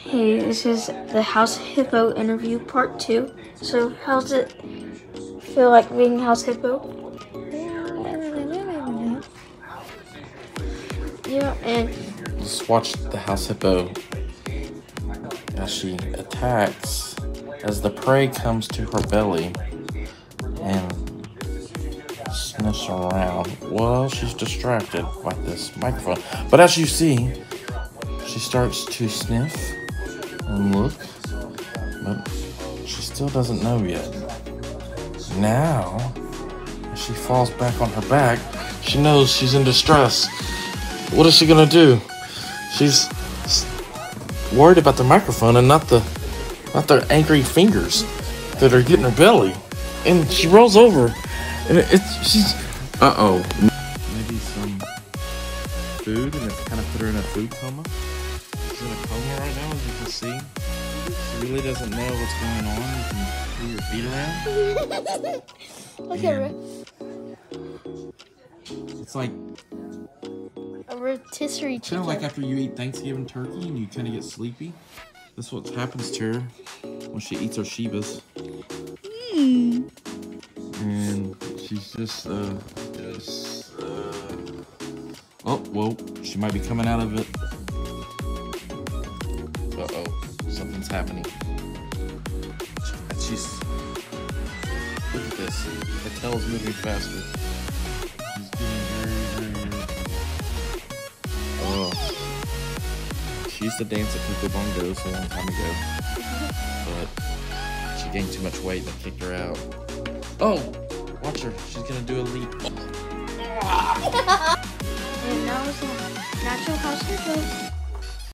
Hey, this is the House Hippo interview part two. So, how's it feel like being House Hippo? Yeah, and Just watch the house hippo as she attacks as the prey comes to her belly and sniffs around. Well, she's distracted by this microphone. But as you see, she starts to sniff and look, but she still doesn't know yet. Now, as she falls back on her back, she knows she's in distress. What is she gonna do? She's worried about the microphone and not the not the angry fingers that are getting her belly. And she rolls over, and it's she's uh oh. Maybe some food, and it's kind of put her in a food coma. In a coma right now, as you can see. She really doesn't know what's going on. You can move your feet around. at her. It's like A rotisserie Kind chicken. of like after you eat Thanksgiving turkey and you kind of get sleepy. That's what happens to her when she eats her Shebas. And she's just, uh, just, uh, oh, whoa, she might be coming out of it. Oh, something's happening. She's, look at this. The tail's moving faster. Oh. She used to dance at Coco Bongos a long time ago. But she gained too much weight and kicked her out. Oh! Watch her. She's gonna do a leap. And now it's a natural House.